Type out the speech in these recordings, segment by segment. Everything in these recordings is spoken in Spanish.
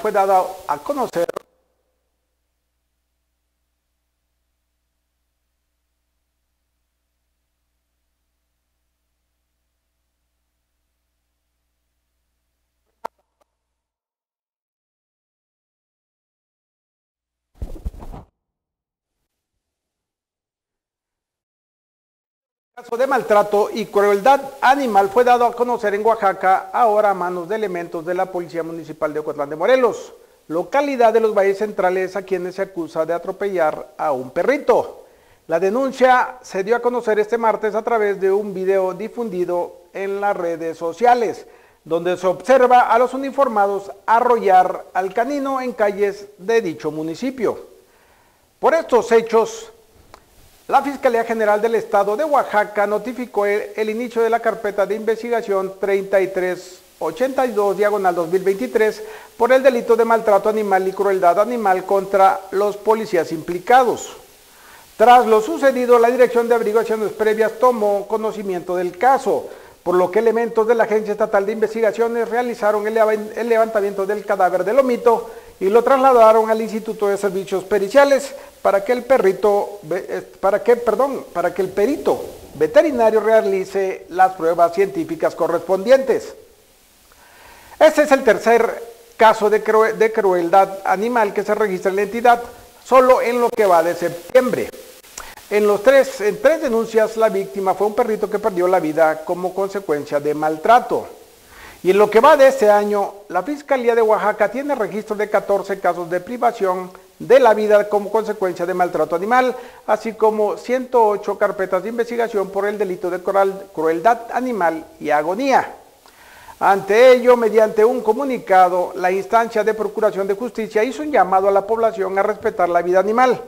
fue dado a conocer caso de maltrato y crueldad animal fue dado a conocer en Oaxaca, ahora a manos de elementos de la Policía Municipal de Ocotlán de Morelos, localidad de los Valles Centrales a quienes se acusa de atropellar a un perrito. La denuncia se dio a conocer este martes a través de un video difundido en las redes sociales, donde se observa a los uniformados arrollar al canino en calles de dicho municipio. Por estos hechos, la Fiscalía General del Estado de Oaxaca notificó el, inicio de la carpeta de investigación 3382 diagonal 2023 por el delito de maltrato animal y crueldad animal contra los policías implicados. Tras lo sucedido, la Dirección de Averiguaciones Previas tomó conocimiento del caso, por lo que elementos de la Agencia Estatal de Investigaciones realizaron el levantamiento del cadáver del omito y lo trasladaron al Instituto de Servicios Periciales para que el perrito, eh, para que, perdón, para que el perito veterinario realice las pruebas científicas correspondientes. Este es el tercer caso de, crueldad animal que se registra en la entidad, solo en lo que va de septiembre. En, los en tres denuncias la víctima fue un perrito que perdió la vida como consecuencia de maltrato. Y en lo que va de este año, la Fiscalía de Oaxaca tiene registro de 14 casos de privación de la vida como consecuencia de maltrato animal, así como 108 carpetas de investigación por el delito de crueldad animal y agonía. Ante ello, mediante un comunicado, la instancia de Procuración de Justicia hizo un llamado a la población a respetar la vida animal,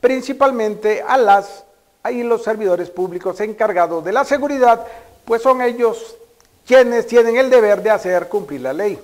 principalmente a las y los servidores públicos encargados de la seguridad, pues son ellos quienes tienen el deber de hacer cumplir la ley.